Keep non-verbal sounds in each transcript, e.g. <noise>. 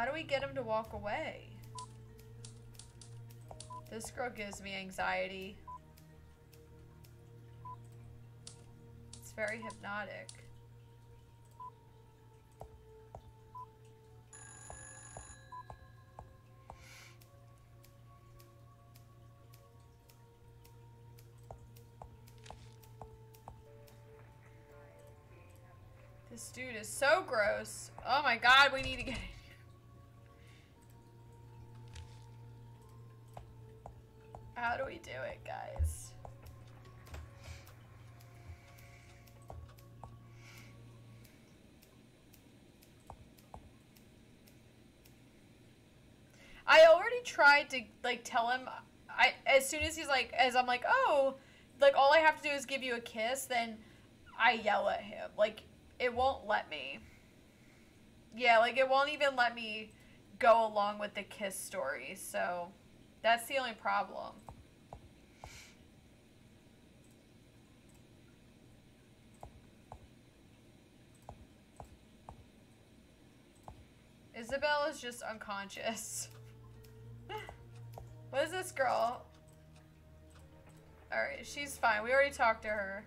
How do we get him to walk away? This girl gives me anxiety. It's very hypnotic. This dude is so gross. Oh my god, we need to get in How do we do it, guys? I already tried to like tell him I as soon as he's like as I'm like, "Oh, like all I have to do is give you a kiss," then I yell at him. Like it won't let me. Yeah, like it won't even let me go along with the kiss story. So that's the only problem. Isabel is just unconscious. <laughs> what is this girl? Alright, she's fine. We already talked to her.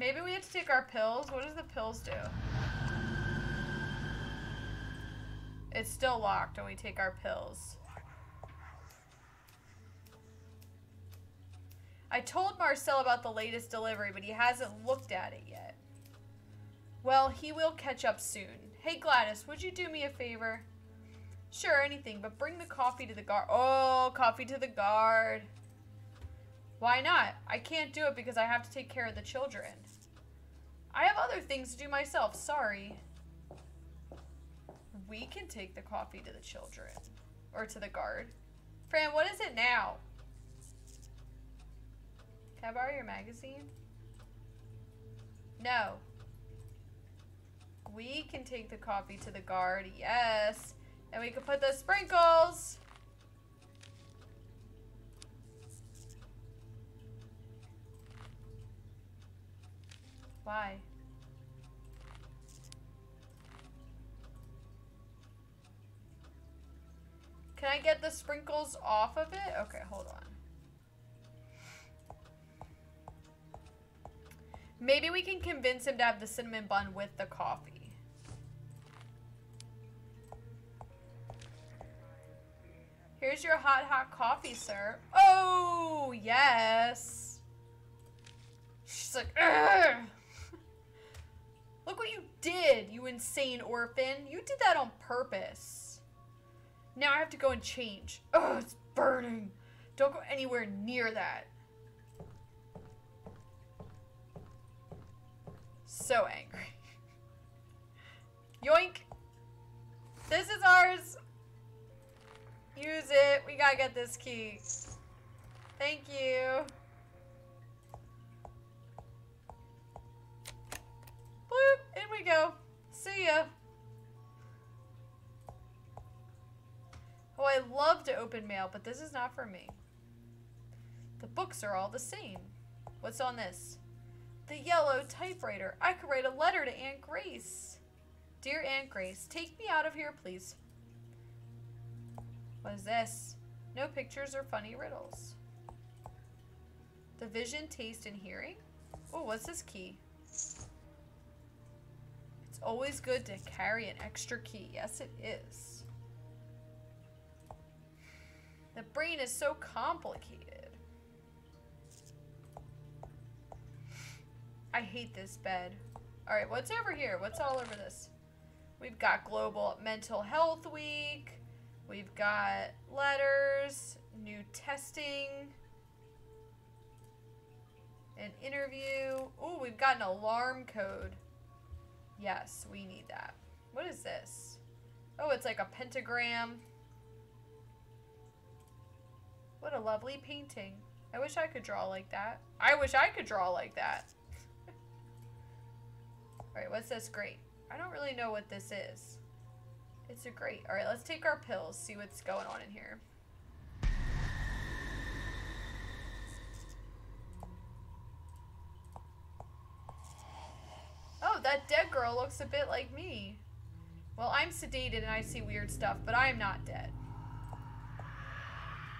Maybe we have to take our pills. What does the pills do? It's still locked when we take our pills. I told Marcel about the latest delivery, but he hasn't looked at it yet. Well, he will catch up soon. Hey Gladys, would you do me a favor? Sure, anything, but bring the coffee to the guard. Oh, coffee to the guard. Why not? I can't do it because I have to take care of the children. I have other things to do myself, sorry. We can take the coffee to the children. Or to the guard. Fran, what is it now? Can I borrow your magazine? No. We can take the coffee to the guard, yes. And we can put the sprinkles. Why? Can I get the sprinkles off of it? Okay, hold on. Maybe we can convince him to have the cinnamon bun with the coffee. Here's your hot, hot coffee, sir. Oh, yes. She's like, Ugh. <laughs> Look what you did, you insane orphan. You did that on purpose. Now I have to go and change. Oh, it's burning. Don't go anywhere near that. So angry. Yoink! This is ours! Use it. We gotta get this key. Thank you. Bloop! In we go. See ya. Oh, I love to open mail, but this is not for me. The books are all the same. What's on this? The yellow typewriter. I could write a letter to Aunt Grace. Dear Aunt Grace, take me out of here, please. What is this? No pictures or funny riddles. The vision, taste, and hearing? Oh, what's this key? It's always good to carry an extra key. Yes, it is. The brain is so complicated. I hate this bed. Alright, what's over here? What's all over this? We've got Global Mental Health Week. We've got letters, new testing, an interview. Oh, we've got an alarm code. Yes, we need that. What is this? Oh, it's like a pentagram. What a lovely painting. I wish I could draw like that. I wish I could draw like that. <laughs> Alright, what's this grate? I don't really know what this is. It's a grate. Alright, let's take our pills, see what's going on in here. Oh, that dead girl looks a bit like me. Well, I'm sedated and I see weird stuff, but I am not dead.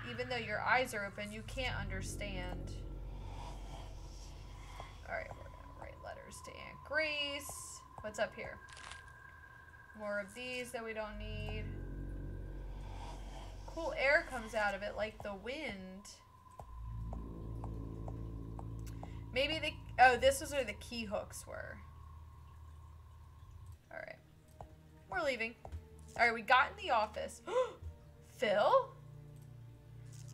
Even though your eyes are open, you can't understand. Alright, we're gonna write letters to Aunt Grace. What's up here? More of these that we don't need. Cool air comes out of it like the wind. Maybe the... Oh, this was where the key hooks were. Alright. We're leaving. Alright, we got in the office. <gasps> Phil?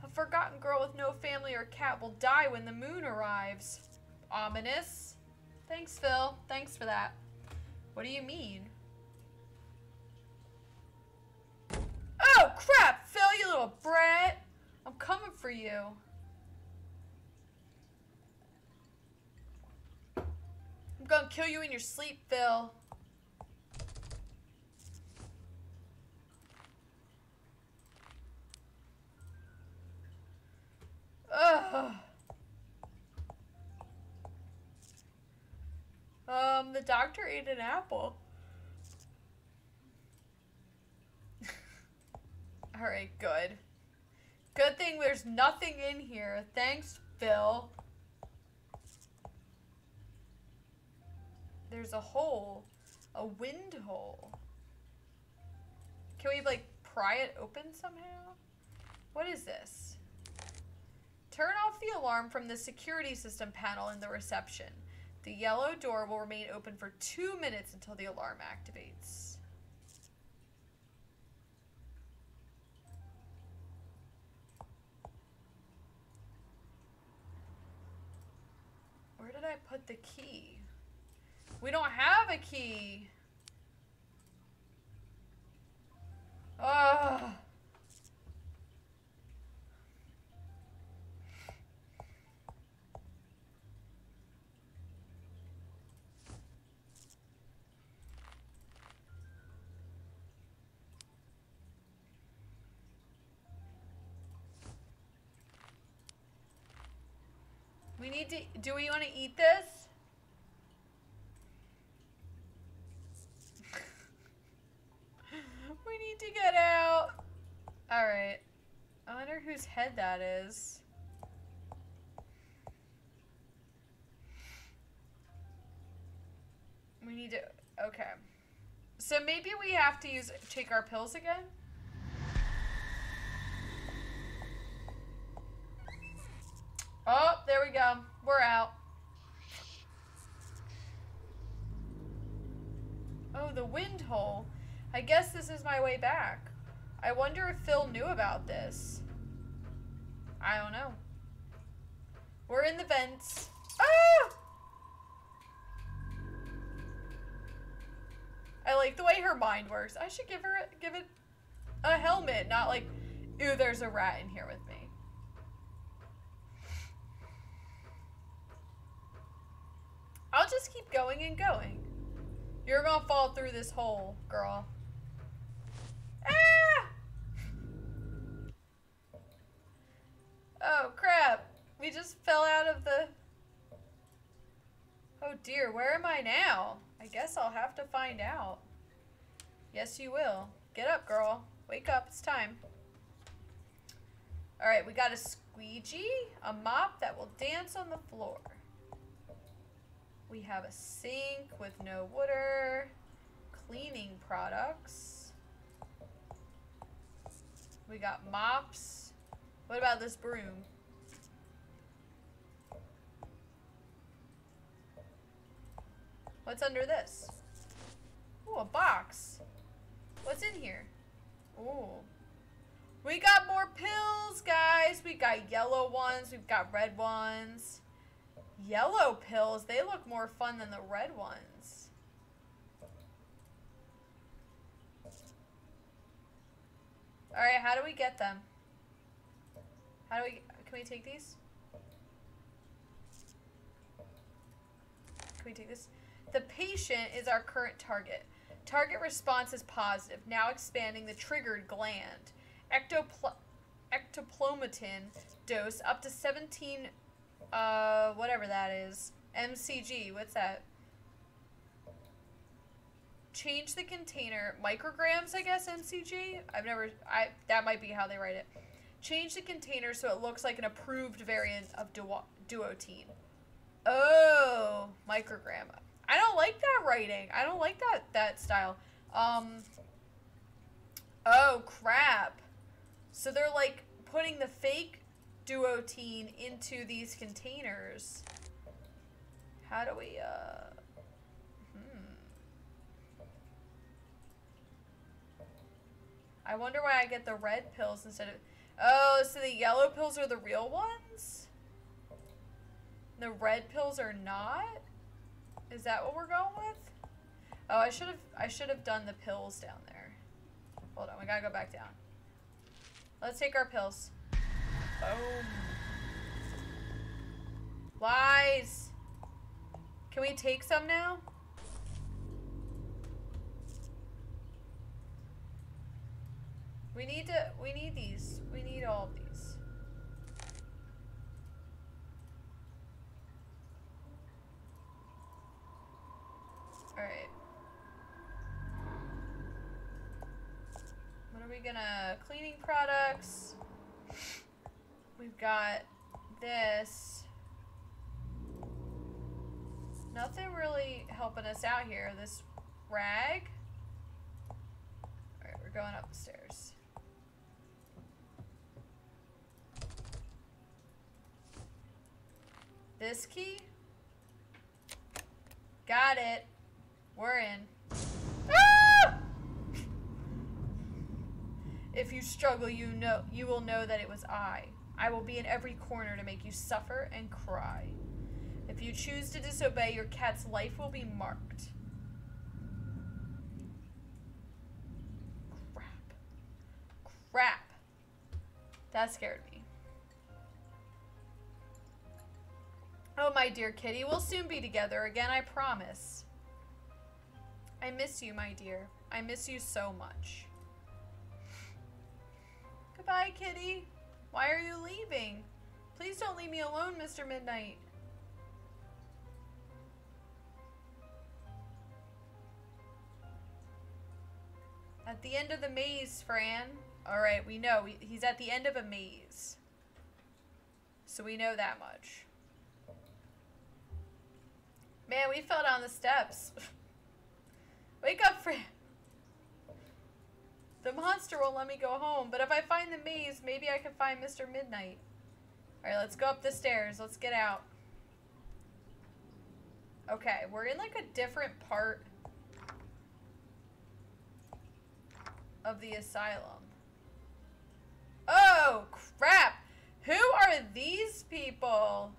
A forgotten girl with no family or cat will die when the moon arrives. Ominous. Thanks, Phil. Thanks for that. What do you mean? Oh, crap! Phil, you little brat! I'm coming for you. I'm gonna kill you in your sleep, Phil. Ugh. <sighs> Um, the doctor ate an apple. <laughs> Alright, good. Good thing there's nothing in here. Thanks, Phil. There's a hole. A wind hole. Can we, like, pry it open somehow? What is this? Turn off the alarm from the security system panel in the reception. The yellow door will remain open for two minutes until the alarm activates. Where did I put the key? We don't have a key. Ugh. We need to, do we want to eat this? <laughs> we need to get out. Alright. I wonder whose head that is. We need to, okay. So maybe we have to use, take our pills again? Oh, there we go. We're out. Oh, the wind hole. I guess this is my way back. I wonder if Phil knew about this. I don't know. We're in the vents. Ah! I like the way her mind works. I should give her give it a helmet, not like, ooh, there's a rat in here with me. I'll just keep going and going. You're gonna fall through this hole, girl. Ah! Oh, crap. We just fell out of the... Oh, dear. Where am I now? I guess I'll have to find out. Yes, you will. Get up, girl. Wake up. It's time. Alright, we got a squeegee, a mop that will dance on the floor. We have a sink with no water, cleaning products. We got mops. What about this broom? What's under this? Ooh, a box. What's in here? Ooh. We got more pills, guys. We got yellow ones. We've got red ones. Yellow pills, they look more fun than the red ones. Alright, how do we get them? How do we, can we take these? Can we take this? The patient is our current target. Target response is positive, now expanding the triggered gland. Ectopl ectoplomatin dose up to 17 uh, whatever that is. MCG, what's that? change the container micrograms i guess mcg i've never i that might be how they write it. Change the container so it looks like an approved variant of duo, duotine. Oh microgram. I don't like that writing. I don't like that that style. Um oh crap. So they're like putting the fake duotine into these containers how do we uh I wonder why I get the red pills instead of... Oh, so the yellow pills are the real ones? The red pills are not? Is that what we're going with? Oh, I should have I should have done the pills down there. Hold on, we gotta go back down. Let's take our pills. Boom. Lies. Can we take some now? We need to, we need these. We need all of these. Alright. What are we gonna, cleaning products. We've got this. Nothing really helping us out here. This rag. Alright, we're going up the stairs. This key? Got it. We're in. Ah! If you struggle, you know you will know that it was I. I will be in every corner to make you suffer and cry. If you choose to disobey, your cat's life will be marked. Crap. Crap. That scared me. Oh, my dear kitty, we'll soon be together again, I promise. I miss you, my dear. I miss you so much. Goodbye, kitty. Why are you leaving? Please don't leave me alone, Mr. Midnight. At the end of the maze, Fran. Alright, we know. He's at the end of a maze. So we know that much. Man, we fell down the steps. <laughs> Wake up, Fran. The monster won't let me go home, but if I find the maze, maybe I can find Mr. Midnight. Alright, let's go up the stairs. Let's get out. Okay, we're in like a different part of the asylum. Oh, crap! Who are these people?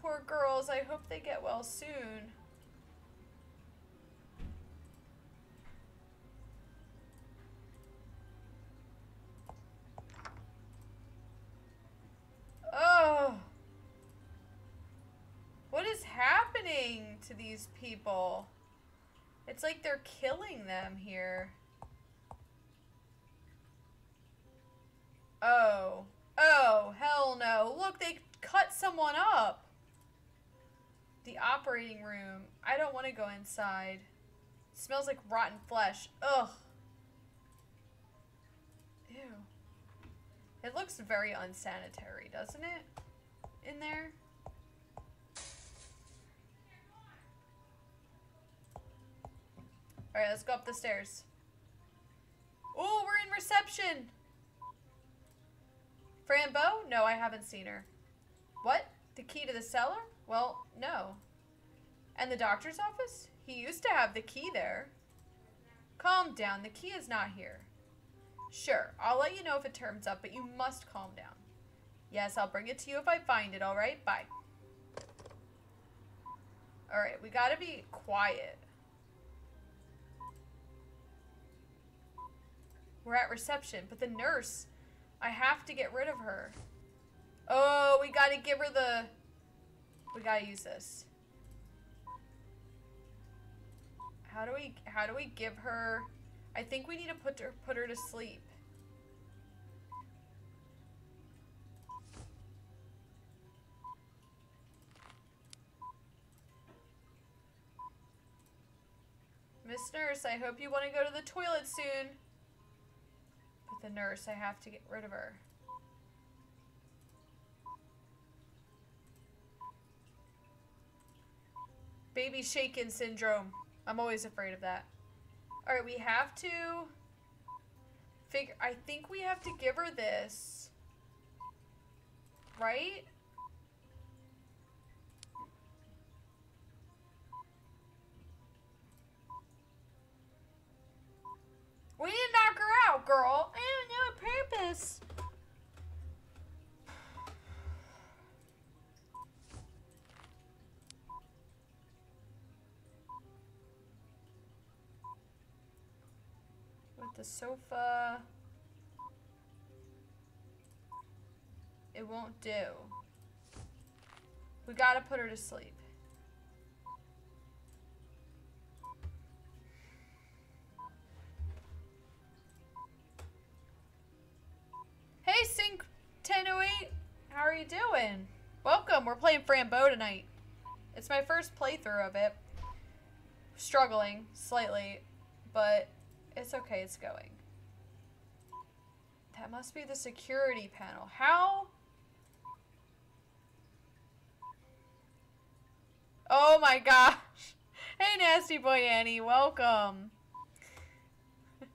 Poor girls, I hope they get well soon. Oh. What is happening to these people? It's like they're killing them here. Oh. Oh, hell no. Look, they cut someone up. The operating room. I don't want to go inside. It smells like rotten flesh. Ugh. It looks very unsanitary, doesn't it? In there? Alright, let's go up the stairs. Oh, we're in reception! Fran Bow? No, I haven't seen her. What? The key to the cellar? Well, no. And the doctor's office? He used to have the key there. Calm down. The key is not here. Sure, I'll let you know if it turns up, but you must calm down. Yes, I'll bring it to you if I find it, alright? Bye. Alright, we gotta be quiet. We're at reception, but the nurse, I have to get rid of her. Oh, we gotta give her the... We gotta use this. How do we how do we give her I think we need to put her put her to sleep. Miss Nurse, I hope you want to go to the toilet soon. But the nurse, I have to get rid of her. Baby shaken syndrome. I'm always afraid of that. Alright, we have to figure I think we have to give her this. Right? We need to knock her out, girl. I don't know a purpose. The sofa. It won't do. We gotta put her to sleep. Hey, Sync 1008. How are you doing? Welcome. We're playing Fran Bow tonight. It's my first playthrough of it. Struggling slightly, but it's okay. It's going. That must be the security panel. How? Oh my gosh. <laughs> Hey, Nasty Boy Annie. Welcome. <laughs>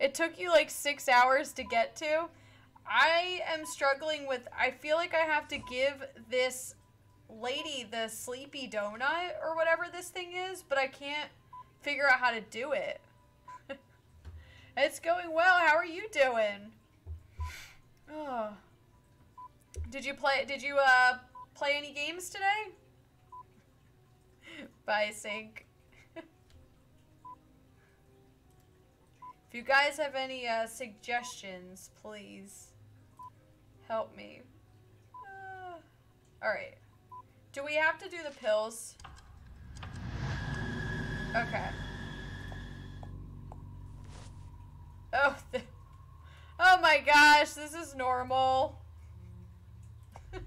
It took you like six hours to get to. I am struggling with, I feel like I have to give this lady the sleepy donut or whatever this thing is, but I can't figure out how to do it. <laughs> it's going well. How are you doing? Oh. Did you play, did you, uh, play any games today? <laughs> Bye, Sync. <laughs> If you guys have any uh, suggestions, please help me. Uh, Alright. Do we have to do the pills? Okay. Oh, oh my gosh, this is normal. <laughs>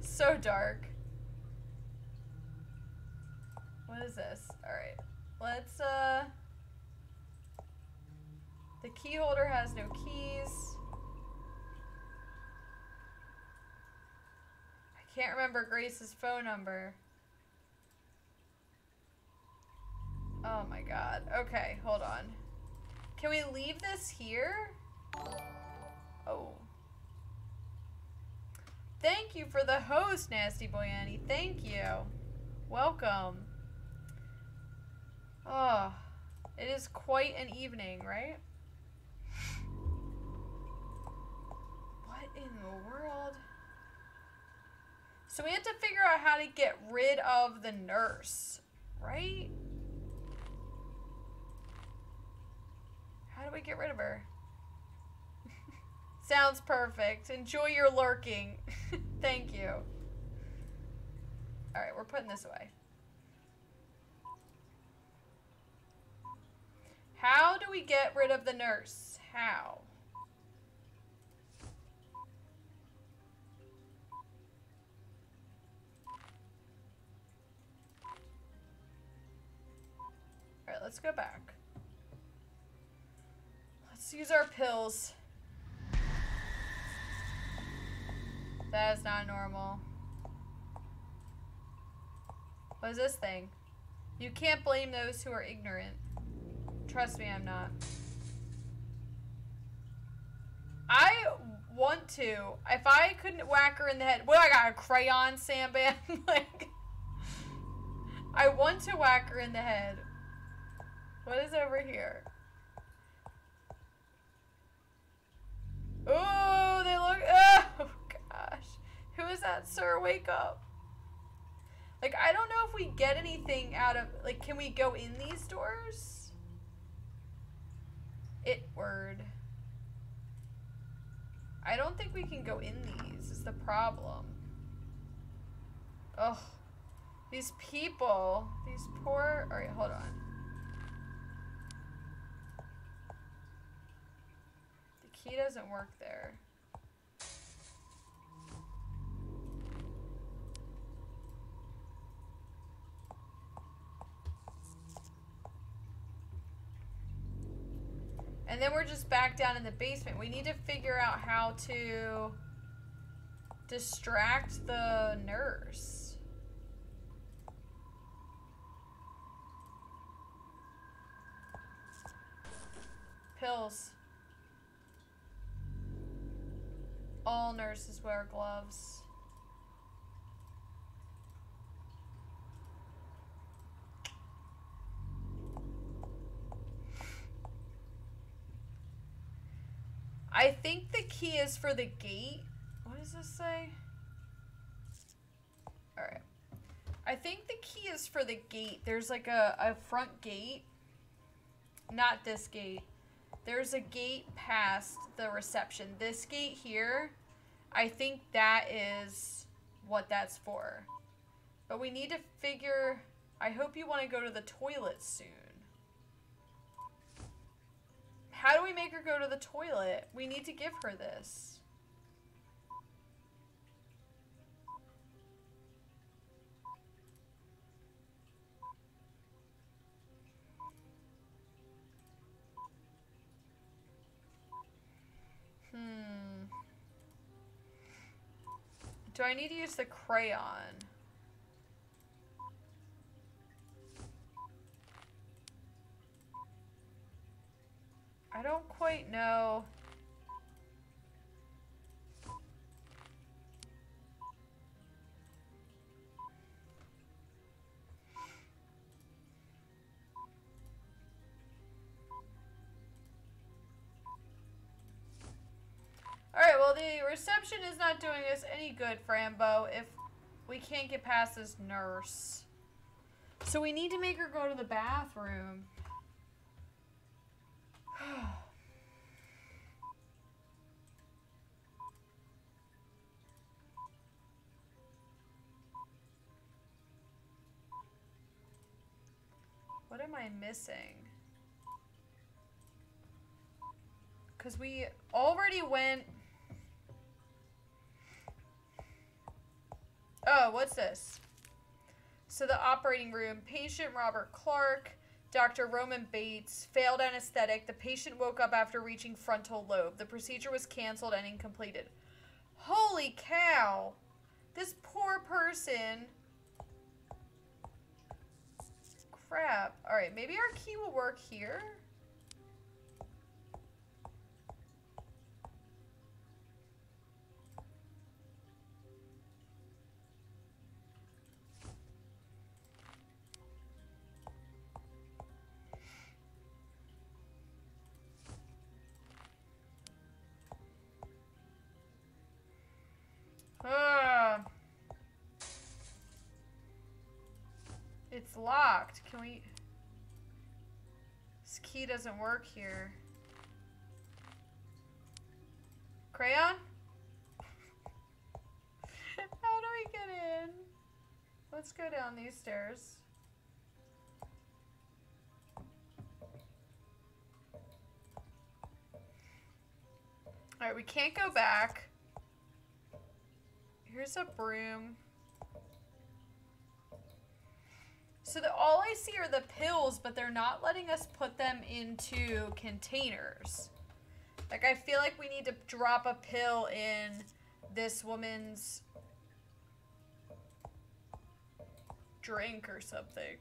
so dark. What is this? Alright. Let's, uh... The key holder has no keys. I can't remember Grace's phone number. Oh my god. Okay, hold on. Can we leave this here? Oh. Thank you for the host, Nasty Boy Annie. Thank you. Welcome. Oh, it is quite an evening, right? What in the world? So we have to figure out how to get rid of the nurse, right? We get rid of her? <laughs> Sounds perfect. Enjoy your lurking. <laughs> Thank you. Alright, we're putting this away. How do we get rid of the nurse? How? Alright, let's go back. Use our pills. That is not normal. What is this thing? You can't blame those who are ignorant. Trust me, I'm not. I want to. If I couldn't whack her in the head. What, I got a crayon sandbag? <laughs> like, I want to whack her in the head. What is over here? Oh, they look. <laughs> Oh, gosh. Who is that, sir? Wake up. Like, I don't know if we get anything out of. Like, can we go in these doors? It word. I don't think we can go in these, is the problem. Oh, these people. These poor. Alright, hold on. he doesn't work there. And then we're just back down in the basement. We need to figure out how to distract the nurse. Pills. All nurses wear gloves. I think the key is for the gate. What does this say? Alright. I think the key is for the gate. There's like a, a front gate. Not this gate. There's a gate past the reception. This gate here, I think that is what that's for. But we need to figure... I hope you want to go to the toilet soon. How do we make her go to the toilet? We need to give her this. Hmm. Do I need to use the crayon? I don't quite know. Reception is not doing us any good, Fran Bow, if we can't get past this nurse. So we need to make her go to the bathroom. <sighs> what am I missing? Because we already went... Oh, what's this? So the operating room, patient Robert Clark, Dr. Roman Bates, failed anesthetic. The patient woke up after reaching frontal lobe. The procedure was canceled and incompleted. Holy cow! This poor person. Crap. Alright, maybe our key will work here? It's locked. Can we... This key doesn't work here. Crayon? <laughs> How do we get in? Let's go down these stairs. Alright, we can't go back. Here's a broom. So the, all I see are the pills, but they're not letting us put them into containers. Like, I feel like we need to drop a pill in this woman's drink or something.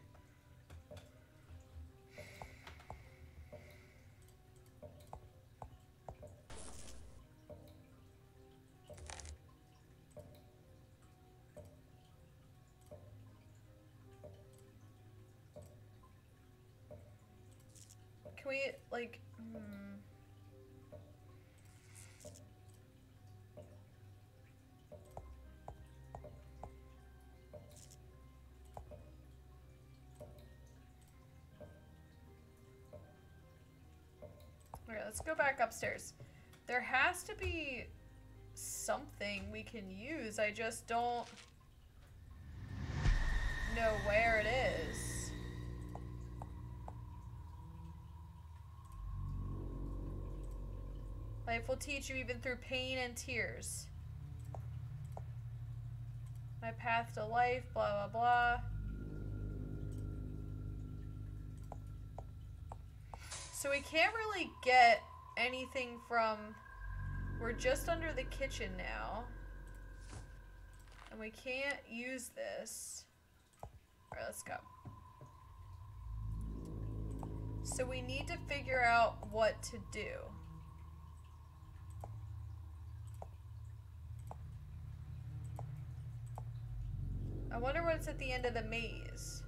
Like, hmm. Okay, let's go back upstairs. There has to be something we can use. I just don't know where it is. Life will teach you even through pain and tears. My path to life, blah, blah, blah. So we can't really get anything from... We're just under the kitchen now. And we can't use this. Alright, let's go. So we need to figure out what to do. I wonder what's at the end of the maze.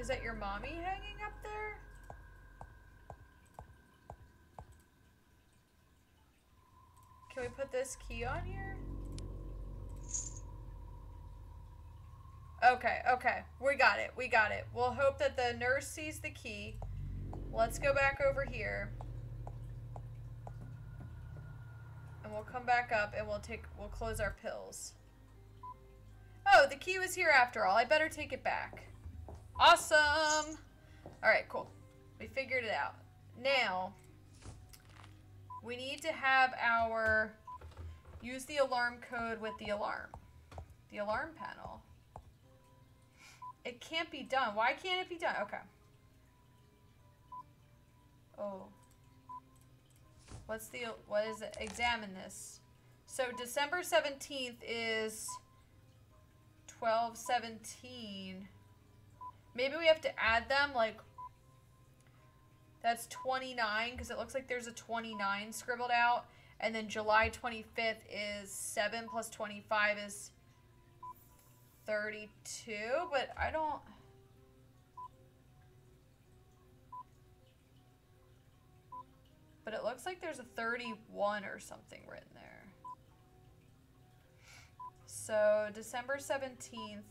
Is that your mommy hanging up there? Can we put this key on here? Okay, okay. We got it. We got it. We'll hope that the nurse sees the key. Let's go back over here. And we'll come back up and we'll take we'll close our pills. Oh, the key was here after all. I better take it back. Awesome. All right, cool. We figured it out. Now, we need to have our use the alarm code with the alarm. The alarm panel. It can't be done. Why can't it be done? Okay. Oh. What's the, what is it? Examine this. So December 17th is 1217. Maybe we have to add them, like, that's 29, because it looks like there's a 29 scribbled out. And then July 25th is 7 plus 25 is 32, but I don't... But it looks like there's a 31 or something written there. So, December 17th.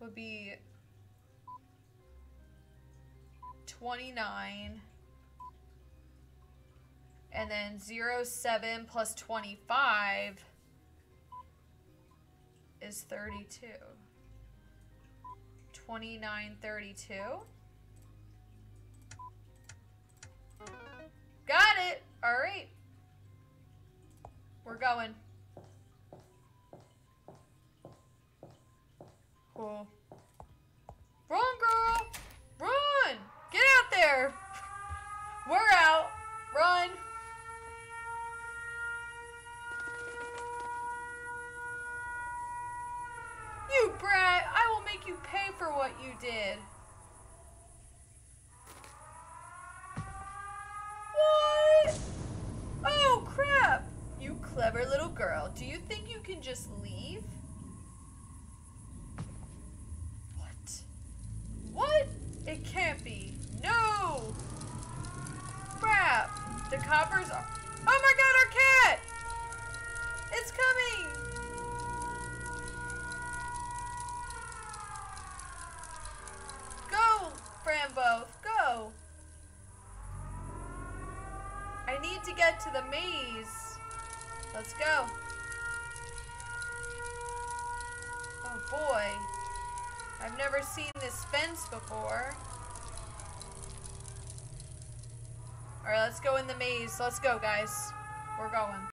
Would be 29 and then 0, 7 plus 25 is 32. 29, 32. Got it. All right. We're going. Cool. Run, girl. Run. Get out there. We're out. Run. You brat! I what you did. What? Oh, crap! You clever little girl. Do you think you can just leave? What? What? It can't be. No! Crap! The coppers are... Oh my god, our cat! It's coming! Fran Bow, go! I need to get to the maze. Let's go. Oh boy. I've never seen this fence before. Alright, let's go in the maze. Let's go, guys. We're going.